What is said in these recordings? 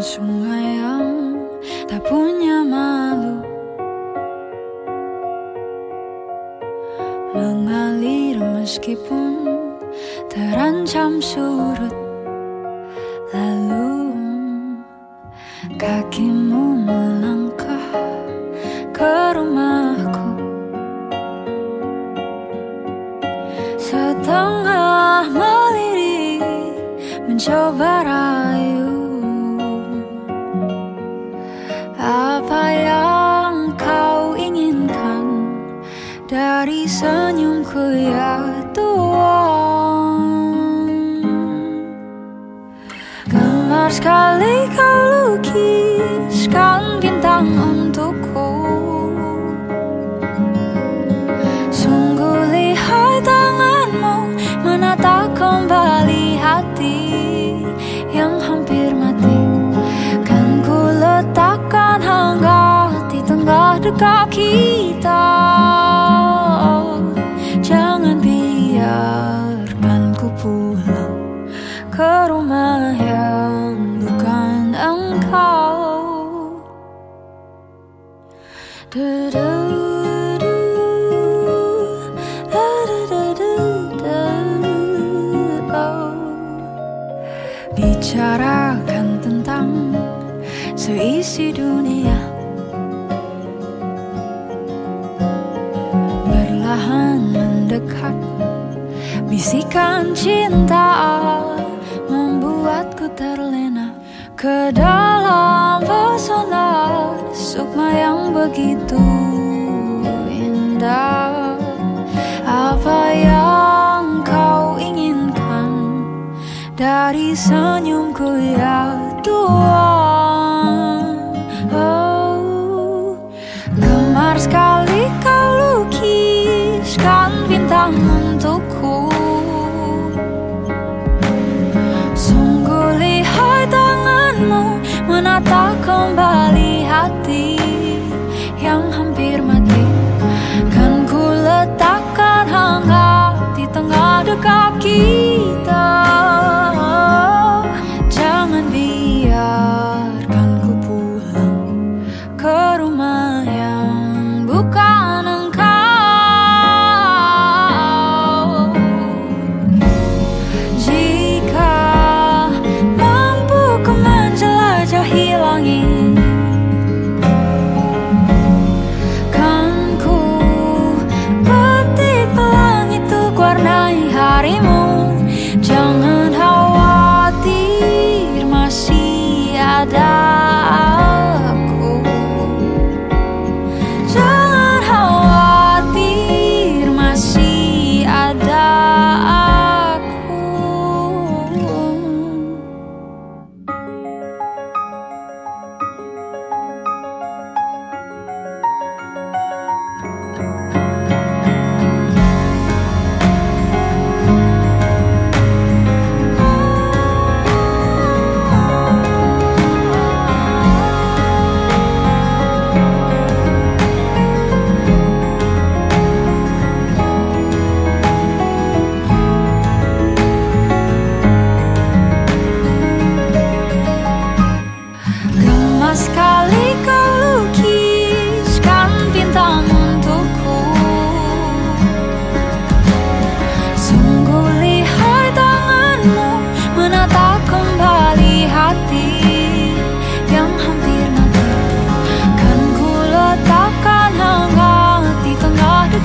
sungai yang tak punya malu. Mengalir meskipun terancam surut. Bicarakan tentang seisi dunia Perlahan mendekat Bisikan cinta Membuatku terlena ke dalam stigma yang begitu indah? Apa yang kau inginkan? Dari senyumku ya Tuhan. stop keeping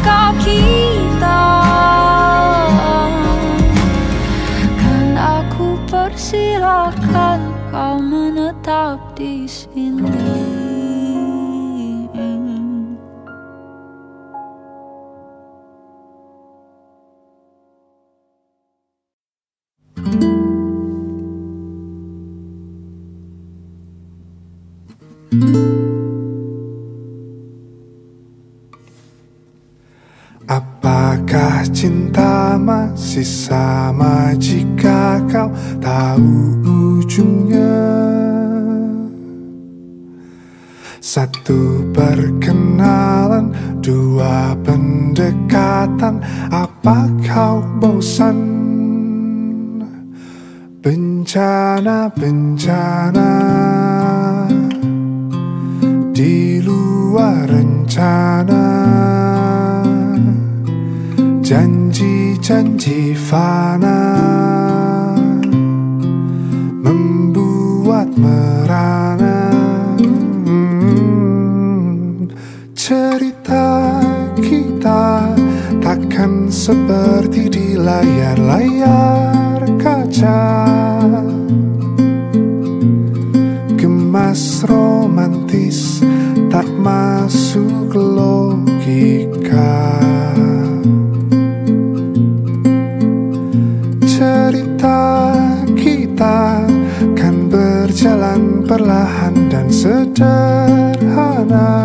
I'll keep. Apakah cinta masih sama jika kau tahu ujungnya? Satu perkenalan, dua pendekatan, apa kau bosan? Bencana-bencana di luar rencana. Janji-janji fana Membuat merana. Hmm, Cerita kita takkan seperti di layar-layar kaca. Gemas romantis tak masuk logika sederhana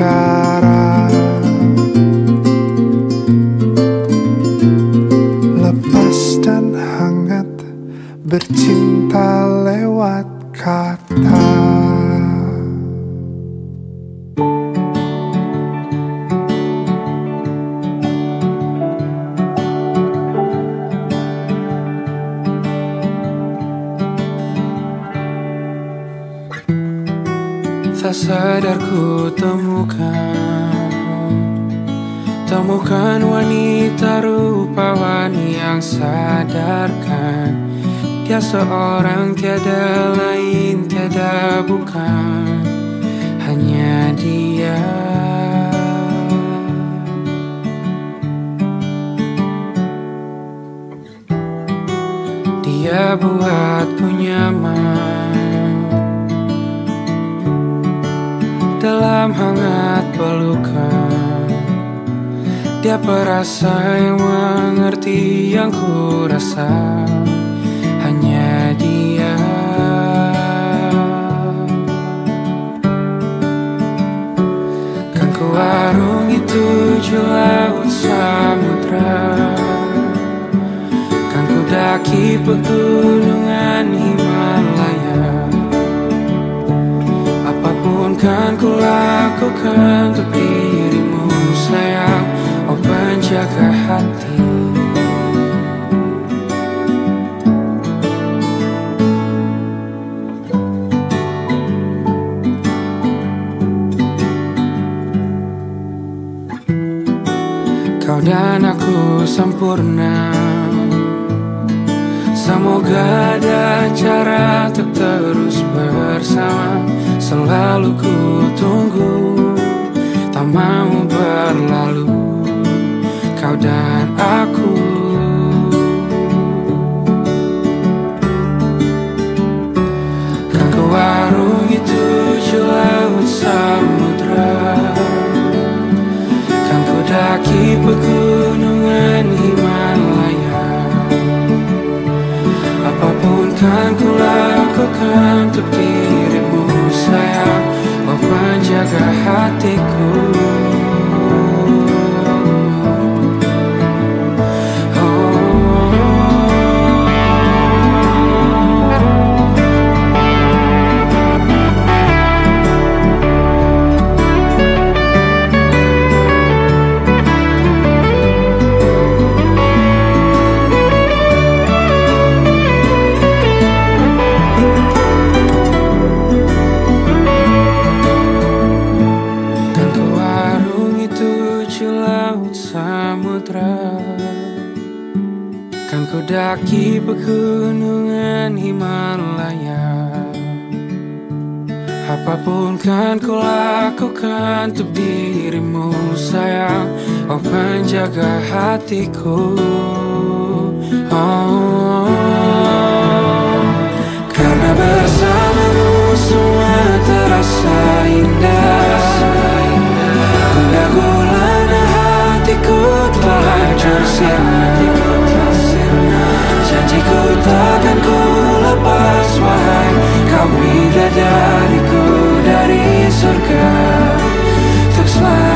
side Tak sadar ku temukan. Temukan wanita rupawan yang sadarkan. Dia seorang tiada lain tiada bukan. Hanya dia. Dia buatku nyaman dalam hangat pelukan. Dia perasa yang mengerti yang ku rasa. Hanya dia. Kan ku warungi tujuh laut samudra. Kan ku daki pegunungan Apa pun kan ku lakukan untuk dirimu sayang. Oh penjaga hati. Kau dan aku sempurna ada cara untuk terus bersama. Selalu ku tunggu Tak mau berlalu. Kau dan aku. Ku warungi tujuh laut samudra. Kan daki pegunungan Himalaya Apa pun kan ku lakukan untuk dirimu sayang. Oh penjaga hatiku untuk dirimu sayang. Oh penjaga hatiku. Oh. Karena bersamamu semua terasa indah. Bunda gulana hatiku telah hancur sirna. Janjiku takkan ku lepas wahai kau bidadariku dari surga. try.